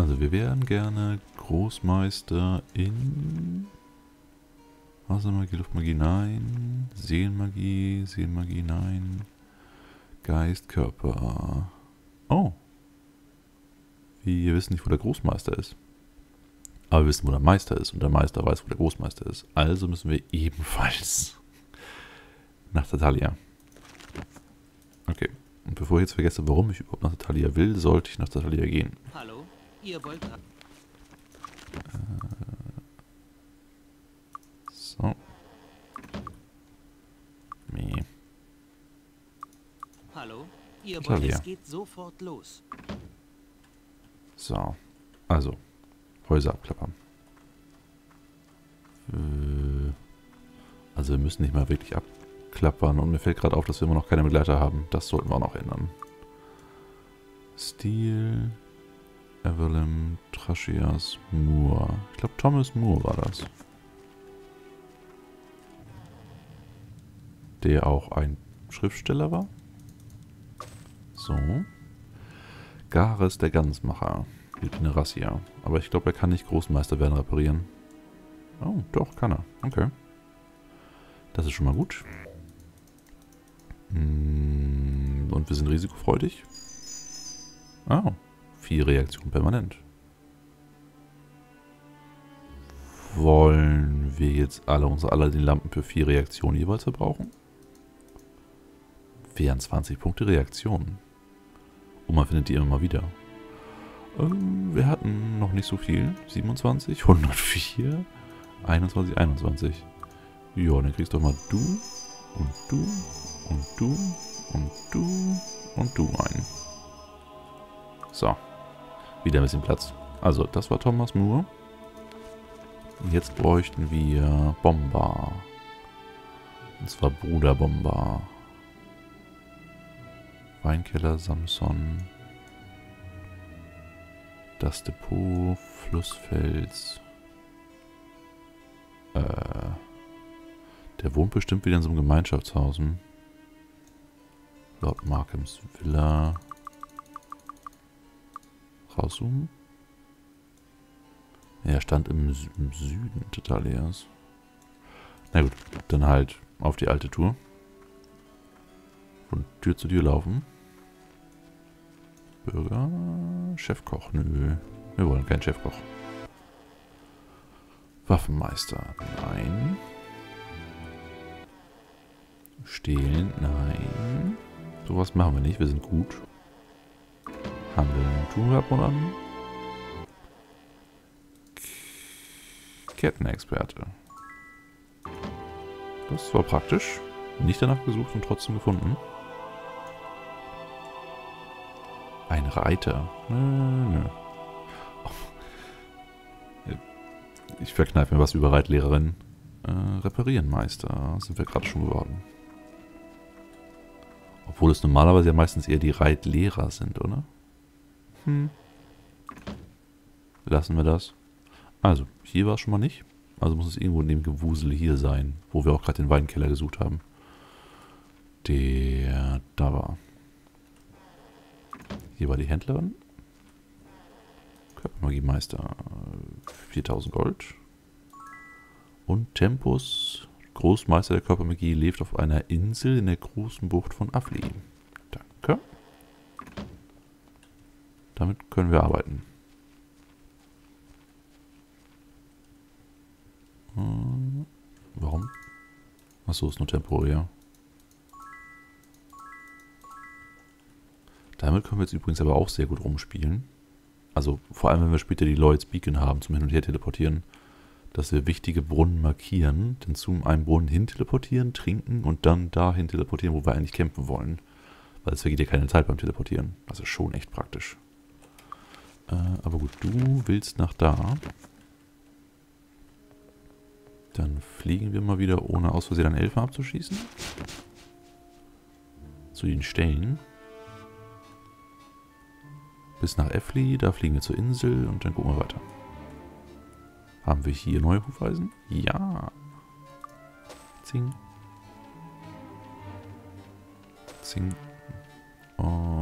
Also wir wären gerne Großmeister in... Wassermagie, Luftmagie, nein. Seelenmagie, Seelenmagie, nein. Geist, Körper. Oh. Wir wissen nicht, wo der Großmeister ist. Aber wir wissen, wo der Meister ist. Und der Meister weiß, wo der Großmeister ist. Also müssen wir ebenfalls nach Tatalia. Okay. Und bevor ich jetzt vergesse, warum ich überhaupt nach Tatalia will, sollte ich nach Tatalia gehen. Hallo, ihr wollt... So. Nee. Hallo, ihr wollt... Es geht sofort los. So. Also. Häuser abklappern. Äh, Also wir müssen nicht mal wirklich abklappern. Und mir fällt gerade auf, dass wir immer noch keine Begleiter haben. Das sollten wir auch noch ändern. Steel, Evelyn, Trashias, Moore. Ich glaube Thomas Moore war das. Der auch ein Schriftsteller war. So. Gares der Gansmacher. Philippine Rassia. Aber ich glaube, er kann nicht Großmeister werden reparieren. Oh, doch, kann er. Okay. Das ist schon mal gut. Mm, Und wir sind risikofreudig. Oh, Reaktionen permanent. Wollen wir jetzt alle unsere Aladdin-Lampen für vier Reaktionen jeweils verbrauchen? Wären 20 Punkte Reaktionen. Und man findet die immer mal wieder. Ähm, wir hatten noch nicht so viel. 27, 104, 21, 21. Ja, dann kriegst du doch mal du und du und du und du und du ein. So. Wieder ein bisschen Platz. Also, das war Thomas Moore. Jetzt bräuchten wir Bomber. Und zwar Bruder Bomber. Weinkeller Samson. Das Depot, Flussfels. Äh. Der wohnt bestimmt wieder in so einem Gemeinschaftshaus. hm? Lord Markhams Villa. Rauszoomen. Ja, er stand im, im Süden Tatalias. Na gut, dann halt auf die alte Tour. Von Tür zu Tür laufen. Bürger, Chefkoch, nö. Wir wollen keinen Chefkoch. Waffenmeister, nein. Stehlen, nein. Sowas machen wir nicht, wir sind gut. Handeln tun wir ab und an. Kettenexperte. Das war praktisch. Nicht danach gesucht und trotzdem gefunden. Ein Reiter. Nö, nö. Oh. Ich verkneife mir was über Reitlehrerin. Äh, reparieren Meister. Sind wir gerade schon geworden. Obwohl es normalerweise ja meistens eher die Reitlehrer sind, oder? Hm. Lassen wir das. Also, hier war es schon mal nicht. Also muss es irgendwo in dem Gewusel hier sein, wo wir auch gerade den Weinkeller gesucht haben. Der da war. Hier war die Händlerin. Körpermagiemeister. 4000 Gold. Und Tempus, Großmeister der Körpermagie, lebt auf einer Insel in der großen Bucht von Afli. Danke. Damit können wir arbeiten. Hm, Warum? Achso, ist nur temporär. Damit können wir jetzt übrigens aber auch sehr gut rumspielen. Also vor allem, wenn wir später die Lloyds Beacon haben, zum Hin- und Her teleportieren, dass wir wichtige Brunnen markieren, dann zu einem Brunnen hin teleportieren, trinken und dann dahin teleportieren, wo wir eigentlich kämpfen wollen. Weil es vergeht ja keine Zeit beim Teleportieren. Das ist schon echt praktisch. Äh, aber gut, du willst nach da. Dann fliegen wir mal wieder, ohne aus Versehen einen Elfer abzuschießen. Zu den Stellen. Bis nach Effli, da fliegen wir zur Insel und dann gucken wir weiter. Haben wir hier neue Hufeisen? Ja. Zing. Zing. Und.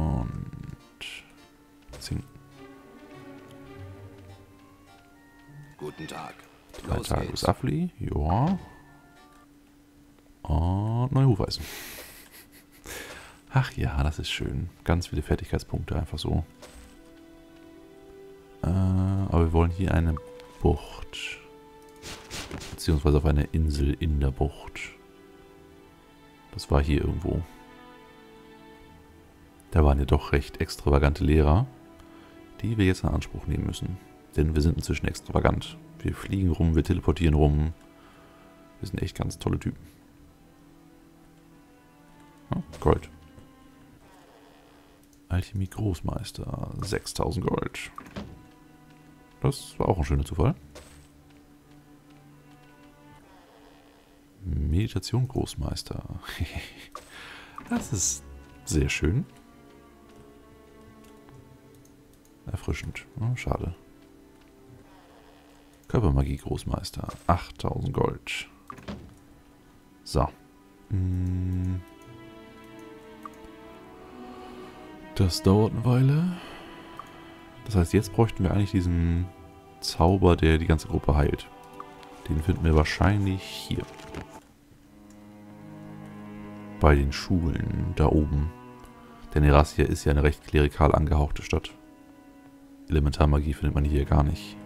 Guten Tag. Drei Los Tage geht's. bis Affli. Ja. Und neue Hufeisen. Ach ja, das ist schön. Ganz viele Fertigkeitspunkte einfach so. Äh, aber wir wollen hier eine Bucht. Beziehungsweise auf eine Insel in der Bucht. Das war hier irgendwo. Da waren ja doch recht extravagante Lehrer, die wir jetzt in Anspruch nehmen müssen. Denn wir sind inzwischen extravagant. Wir fliegen rum, wir teleportieren rum. Wir sind echt ganz tolle Typen. Gold. Alchemie Großmeister. 6000 Gold. Das war auch ein schöner Zufall. Meditation Großmeister. das ist sehr schön. Erfrischend. Schade. Körpermagie Großmeister. 8000 Gold. So. Hm. Das dauert eine Weile. Das heißt, jetzt bräuchten wir eigentlich diesen Zauber, der die ganze Gruppe heilt. Den finden wir wahrscheinlich hier. Bei den Schulen da oben. Denn Erassia ist ja eine recht klerikal angehauchte Stadt. Elementarmagie findet man hier gar nicht.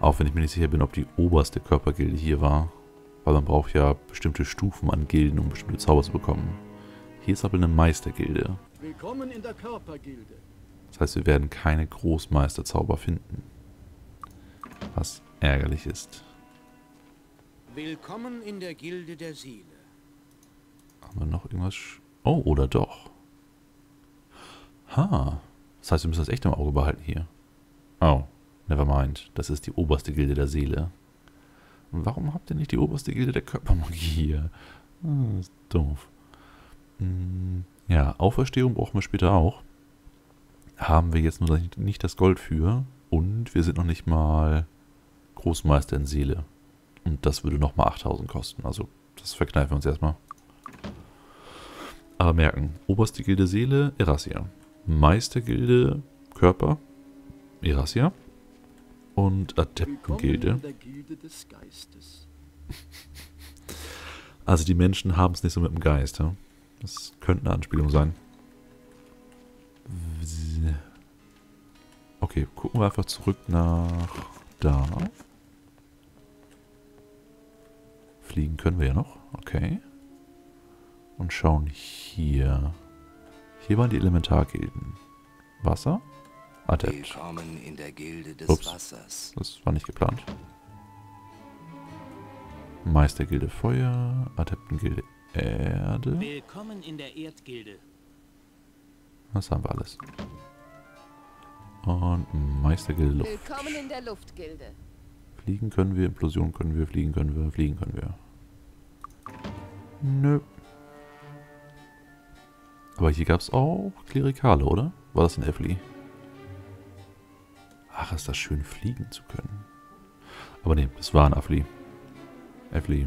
Auch wenn ich mir nicht sicher bin, ob die oberste Körpergilde hier war. Weil man braucht ja bestimmte Stufen an Gilden, um bestimmte Zauber zu bekommen. Hier ist aber eine Meistergilde. Willkommen in der Körpergilde. Das heißt, wir werden keine Großmeisterzauber finden. Was ärgerlich ist. Willkommen in der Gilde der Seele. Haben wir noch irgendwas? sch- Oh, oder doch? Ha. Das heißt, wir müssen das echt im Auge behalten hier. Oh, never mind. Das ist die oberste Gilde der Seele. Und warum habt ihr nicht die oberste Gilde der Körpermagie hier? Ah, das ist doof. Hm, ja, Auferstehung brauchen wir später auch. Haben wir jetzt nur nicht das Gold für. Und wir sind noch nicht mal Großmeister in Seele. Und das würde nochmal 8000 kosten. Also, das verkneifen wir uns erstmal. Aber merken, oberste Gilde Seele, Erassia. Meistergilde Körper, Erassia. Und Adeptengilde. Also die Menschen haben es nicht so mit dem Geist. Ja? Das könnte eine Anspielung sein. Okay, gucken wir einfach zurück nach da. Fliegen können wir ja noch. Okay. Und schauen hier. Hier waren die Elementargilden. Wasser? Adept. Willkommen in der Gilde des Ups. Wassers. Das war nicht geplant. Meistergilde Feuer, Adeptengilde Erde. Willkommen in der Erdgilde. Das haben wir alles. Und Meistergilde Luft. Willkommen in der Luftgilde. Fliegen können wir, Implosion können wir, fliegen können wir, fliegen können wir. Nö. Aber hier gab es auch Klerikale, oder? War das in Evli? Ach, ist das schön, fliegen zu können. Aber nee, das war ein Afli. Evli.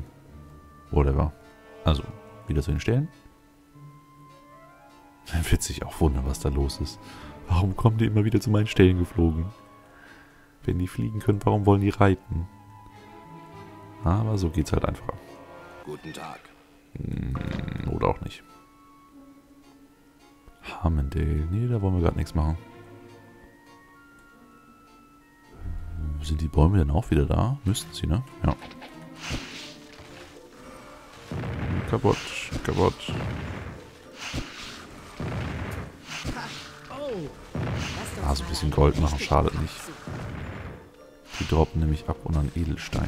Whatever. Also, wieder zu den Stellen. Dann wird sich auch wundern, was da los ist. Warum kommen die immer wieder zu meinen Stellen geflogen? Wenn die fliegen können, warum wollen die reiten? Aber so geht's halt einfach. Guten Tag. Hm, Oder auch nicht. Harmondale. Nee, da wollen wir gerade nichts machen. Sind die Bäume denn auch wieder da? Müssten sie, ne? Ja. Kaputt, kaputt. Ah, so ein bisschen Gold machen schadet nicht. Die droppen nämlich ab und an Edelsteine.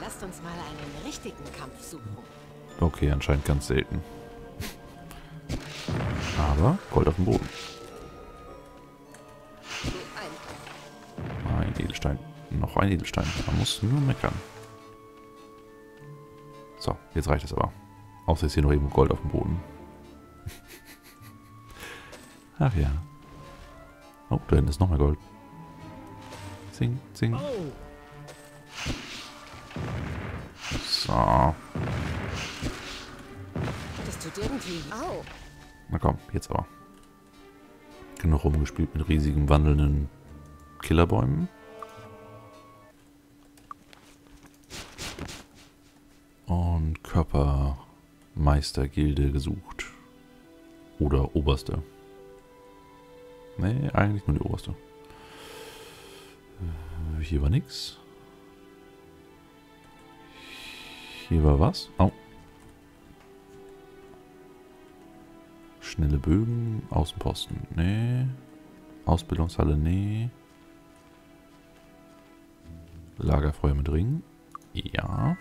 Lasst uns mal einen richtigen Kampf suchen. Okay, anscheinend ganz selten. Aber Gold auf dem Boden. Edelstein. Noch ein Edelstein. Man muss nur meckern. So, jetzt reicht es aber. Außer ist hier noch irgendwo Gold auf dem Boden. Ach ja. Oh, da hinten ist noch mehr Gold. Zing, zing. So. Na komm, jetzt aber. Genug rumgespielt mit riesigen wandelnden Killerbäumen. Körpermeistergilde gesucht. Oder Oberste. Nee, eigentlich nur die Oberste. Äh, Hier war nix. Hier war was? Oh. Schnelle Bögen, Außenposten. Nee. Ausbildungshalle, nee. Lagerfeuer mit Ringen. Ja.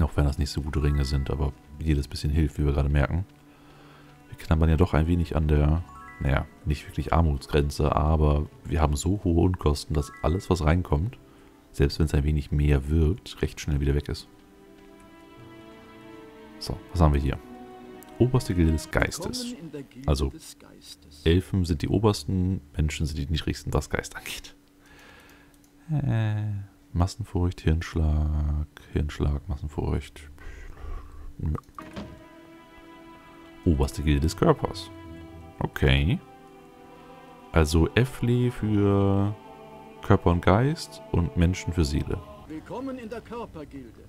Auch wenn das nicht so gute Ringe sind, aber jedes bisschen hilft, wie wir gerade merken. Wir knabbern ja doch ein wenig an der, naja, nicht wirklich Armutsgrenze, aber wir haben so hohe Unkosten, dass alles, was reinkommt, selbst wenn es ein wenig mehr wirkt, recht schnell wieder weg ist. So, was haben wir hier? Oberste Gilde des Geistes. Also. Elfen sind die obersten, Menschen sind die niedrigsten, was Geist angeht. Äh, Massenfurcht, Hirnschlag, Hirnschlag, Massenfurcht. Nö. Oberste Gilde des Körpers. Okay. Also Efli für Körper und Geist und Menschen für Seele. Willkommen in der Körpergilde.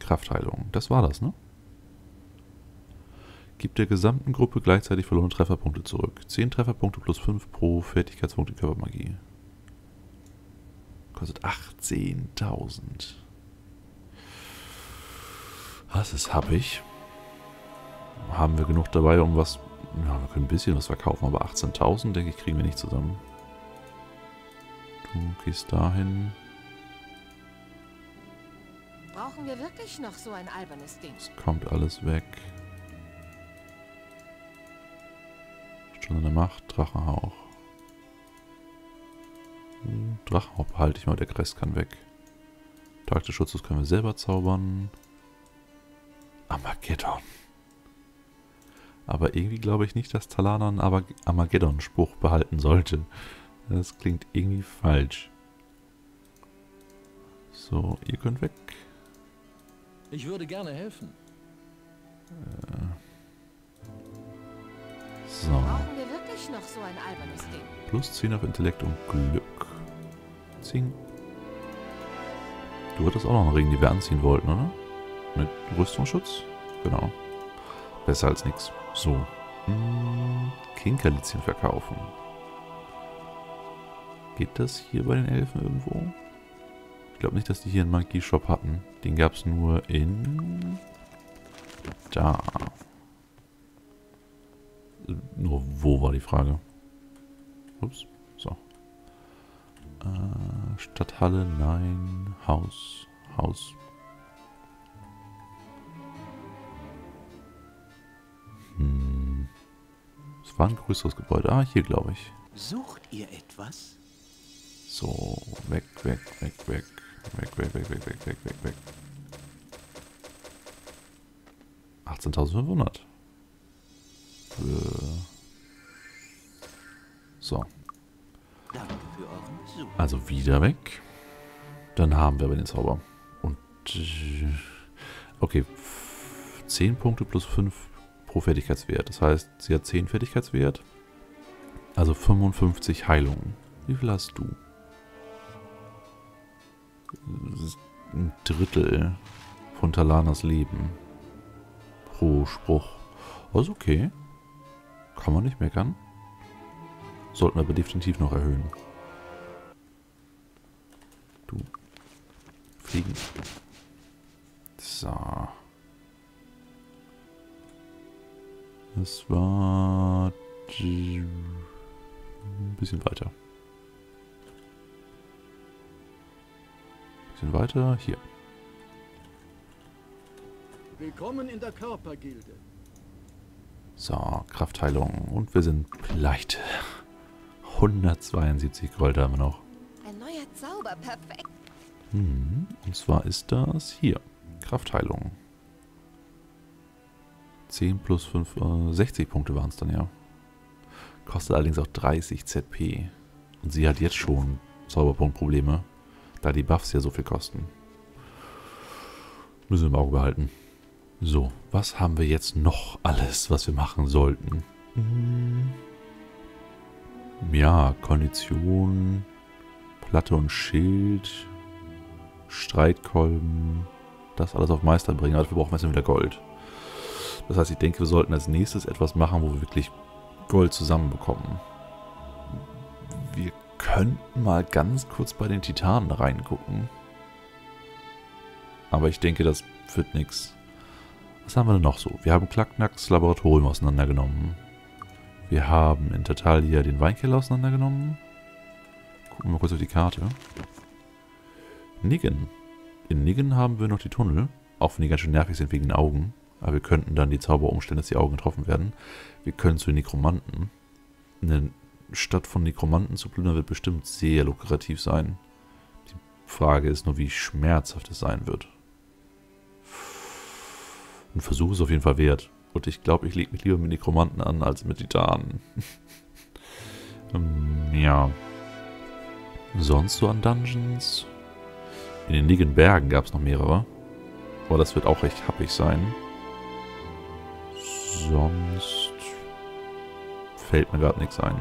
Kraftheilung. Das war das, ne? Gibt der gesamten Gruppe gleichzeitig verlorene Trefferpunkte zurück. 10 Trefferpunkte plus 5 pro Fertigkeitspunkt in Körpermagie. Kostet 18.000. Was ist happig? Haben wir genug dabei, um was... Ja, wir können ein bisschen was verkaufen, aber 18.000, denke ich, kriegen wir nicht zusammen. Du gehst dahin. Brauchen wir wirklich noch so ein albernes Ding? Es kommt alles weg. Stunde der Macht, Drachenhauch. Drachenhauch behalte ich mal, der Rest kann weg. Tag des Schutzes können wir selber zaubern. Armageddon. Aber irgendwie glaube ich nicht, dass Talana einen Armag- Armageddon-Spruch behalten sollte. Das klingt irgendwie falsch. So, ihr könnt weg. Ich würde gerne helfen. So. Brauchen wir wirklich noch so ein albernes Ding? Plus 10 auf Intellekt und Glück. Zing. Du hattest auch noch einen Ring, die wir anziehen wollten, oder? Mit Rüstungsschutz? Genau. Besser als nix. So. Hm, Kinkerlitzchen verkaufen. Geht das hier bei den Elfen irgendwo? Ich glaube nicht, dass die hier einen Magie-Shop hatten. Den gab es nur in... Da. Nur wo war die Frage? Ups. Äh, Stadthalle, nein. Haus. Haus. Hm. Es war ein größeres Gebäude. Ah, hier glaube ich. Sucht ihr etwas? So, weg, weg, weg, weg. Weg, weg, weg, weg, weg, weg, weg, weg. 18.500. Äh. So, also wieder weg. Dann haben wir aber den Zauber. Und. äh, Okay, f- 10 Punkte plus 5 pro Fertigkeitswert. Das heißt, sie hat 10 Fertigkeitswert. Also 55 Heilungen. Wie viel hast du? Ein Drittel von Talanas Leben. Pro Spruch. Also okay. Kann man nicht meckern. Sollten wir aber definitiv noch erhöhen. Fliegen. So. Das war... Ein bisschen weiter. Bisschen weiter. Hier. Willkommen in der Körpergilde. So, Kraftheilung. Und wir sind pleite. 172 Gold haben wir noch. Ein neuer Zauber, perfekt. Hm, und zwar ist das hier. Kraftheilung. 10 plus 5, äh, 60 Punkte waren es dann ja. Kostet allerdings auch 30 ZP. Und sie hat jetzt schon Zauberpunktprobleme, da die Buffs ja so viel kosten. Müssen wir im Auge behalten. So, was haben wir jetzt noch alles, was wir machen sollten? Hm. Ja, Kondition, Platte und Schild, Streitkolben, das alles auf Meister bringen, aber dafür brauchen wir jetzt wieder Gold. Das heißt, ich denke, wir sollten als nächstes etwas machen, wo wir wirklich Gold zusammenbekommen. Wir könnten mal ganz kurz bei den Titanen reingucken. Aber ich denke, das wird nichts. Was haben wir denn noch so? Wir haben Klacknacks Laboratorium auseinandergenommen. Wir haben in Tatalia den Weinkeller auseinandergenommen. Gucken wir mal kurz auf die Karte. Niggen. In Niggen haben wir noch die Tunnel. Auch wenn die ganz schön nervig sind wegen den Augen. Aber wir könnten dann die Zauber umstellen, dass die Augen getroffen werden. Wir können zu den Nekromanten. Eine Stadt von Nekromanten zu plündern wird bestimmt sehr lukrativ sein. Die Frage ist nur, wie schmerzhaft es sein wird. Ein Versuch ist auf jeden Fall wert. Und ich glaube, ich lege mich lieber mit Nekromanten an, als mit Titanen. ähm, ja. Sonst so an Dungeons? In den Nigen Bergen gab es noch mehrere. Aber das wird auch recht happig sein. Sonst fällt mir gerade nichts ein.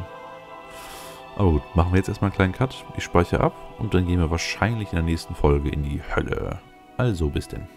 Aber gut, machen wir jetzt erstmal einen kleinen Cut. Ich speichere ab und dann gehen wir wahrscheinlich in der nächsten Folge in die Hölle. Also bis denn.